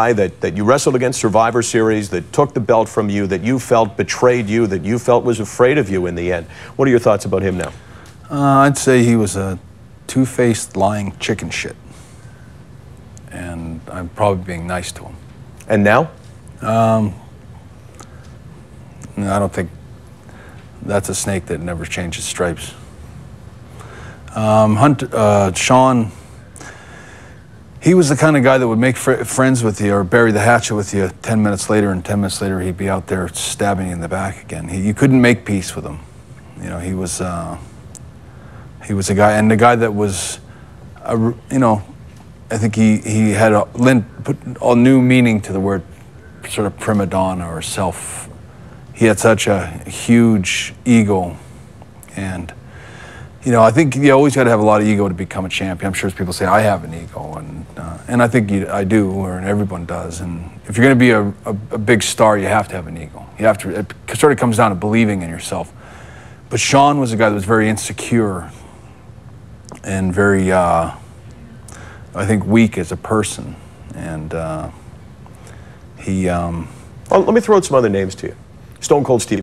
guy that, that you wrestled against Survivor Series, that took the belt from you, that you felt betrayed you, that you felt was afraid of you in the end. What are your thoughts about him now? Uh, I'd say he was a two-faced, lying chicken shit. And I'm probably being nice to him. And now? Um, I don't think that's a snake that never changes stripes. Um, Hunt, uh, Shawn, he was the kind of guy that would make fr friends with you or bury the hatchet with you 10 minutes later, and 10 minutes later he'd be out there stabbing you in the back again. He, you couldn't make peace with him. You know, he was, uh, he was a guy, and the guy that was, a, you know, I think he, he had a, put a new meaning to the word sort of prima donna or self. He had such a huge ego and you know, I think you always got to have a lot of ego to become a champion. I'm sure people say I have an ego, and uh, and I think you, I do, or everyone does. And if you're going to be a, a, a, big star, you have to have an ego. You have to. It sort of comes down to believing in yourself. But Shawn was a guy that was very insecure and very, uh, I think, weak as a person, and uh, he. Um, well, let me throw out some other names to you. Stone Cold Steve.